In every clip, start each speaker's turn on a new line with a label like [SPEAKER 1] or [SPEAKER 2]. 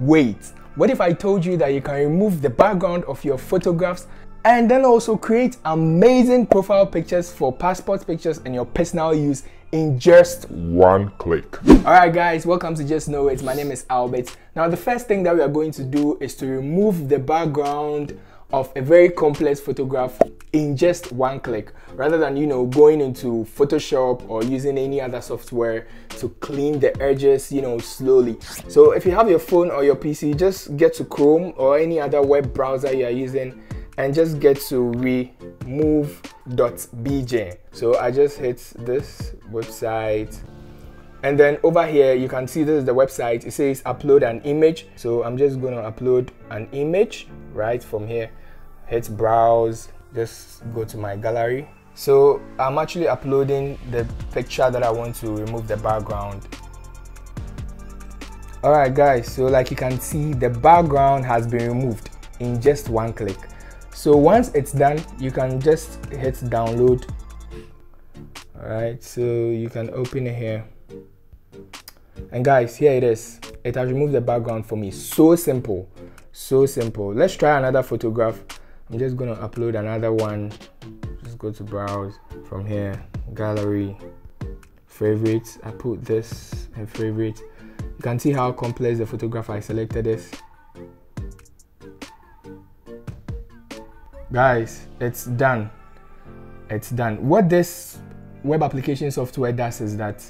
[SPEAKER 1] wait, what if I told you that you can remove the background of your photographs and then also create amazing profile pictures for passport pictures and your personal use in just
[SPEAKER 2] one click.
[SPEAKER 1] Alright guys, welcome to Just Know It. My name is Albert. Now the first thing that we are going to do is to remove the background of a very complex photograph in just one click rather than you know going into photoshop or using any other software to clean the edges you know slowly. So if you have your phone or your pc just get to chrome or any other web browser you are using and just get to remove.bgen so i just hit this website and then over here you can see this is the website. It says upload an image. So i'm just going to upload an image right from here. Hit browse just go to my gallery. So i'm actually uploading the picture that i want to remove the background. All right guys so like you can see the background has been removed in just one click. So once it's done you can just hit download. All right so you can open it here and guys here it is. It has removed the background for me. So simple. So simple. Let's try another photograph. I'm just gonna upload another one. Just go to browse from here. Gallery. Favorites. I put this in favorite you can see how complex the photograph I selected is. Guys it's done. It's done. What this web application software does is that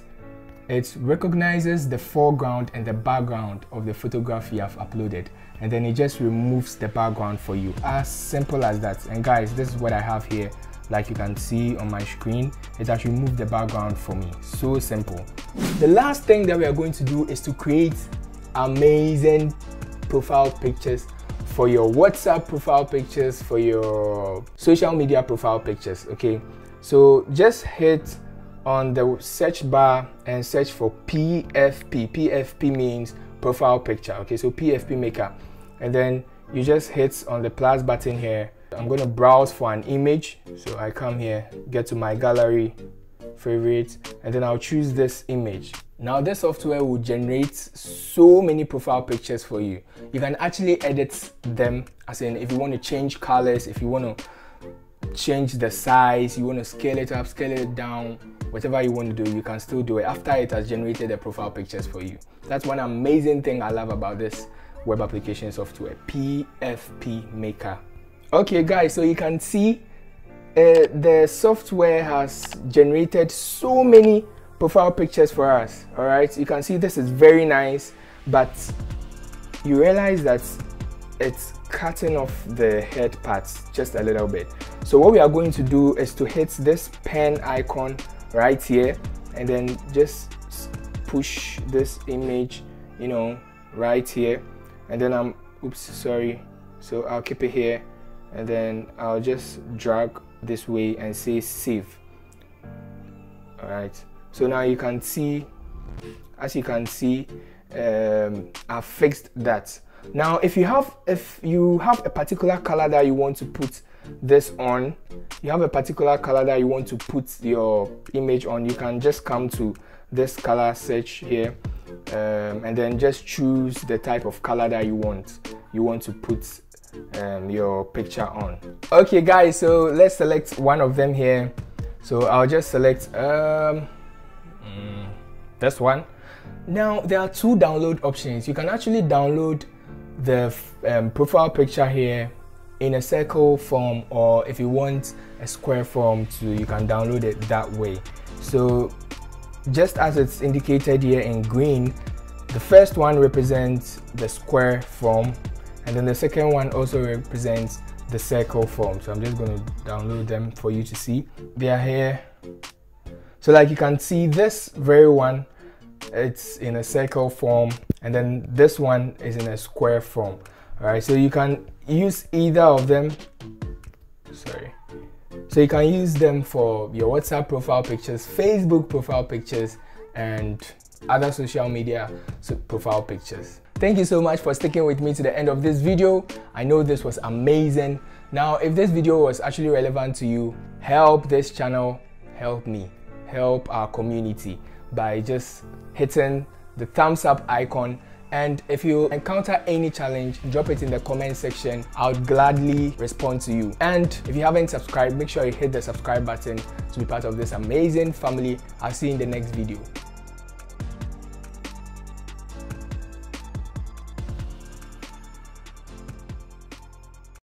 [SPEAKER 1] it recognizes the foreground and the background of the photograph you have uploaded and then it just removes the background for you. As simple as that. And guys this is what i have here. Like you can see on my screen it has removed the background for me. So simple. The last thing that we are going to do is to create amazing profile pictures for your whatsapp profile pictures for your social media profile pictures okay? So just hit on the search bar and search for PFP. PFP means profile picture. Okay, so PFP maker. And then you just hit on the plus button here. I'm going to browse for an image. So I come here, get to my gallery, favorite, and then I'll choose this image. Now this software will generate so many profile pictures for you. You can actually edit them as in if you want to change colors, if you want to change the size, you want to scale it up, scale it down, whatever you want to do, you can still do it after it has generated the profile pictures for you. That's one amazing thing I love about this web application software, PFP Maker. Okay guys, so you can see uh, the software has generated so many profile pictures for us, all right? You can see this is very nice, but you realize that it's cutting off the head parts just a little bit. So what we are going to do is to hit this pen icon right here and then just push this image, you know, right here. And then I'm, oops, sorry. So I'll keep it here and then I'll just drag this way and say save. All right. So now you can see, as you can see, um, I've fixed that now if you have if you have a particular color that you want to put this on. You have a particular color that you want to put your image on. You can just come to this color search here um, and then just choose the type of color that you want you want to put um, your picture on. Okay guys so let's select one of them here. So I'll just select um, mm, this one. Now there are two download options. You can actually download the um, profile picture here in a circle form or if you want a square form to you can download it that way. So just as it's indicated here in green the first one represents the square form and then the second one also represents the circle form. So i'm just going to download them for you to see. They are here. So like you can see this very one it's in a circle form and then this one is in a square form all right so you can use either of them. Sorry. So you can use them for your whatsapp profile pictures facebook profile pictures and other social media profile pictures. Thank you so much for sticking with me to the end of this video. I know this was amazing. Now if this video was actually relevant to you help this channel help me help our community by just hitting the thumbs up icon And if you encounter any challenge, drop it in the comment section. I'll gladly respond to you. And if you haven't subscribed, make sure you hit the subscribe button to be part of this amazing family. I'll see you in the next video.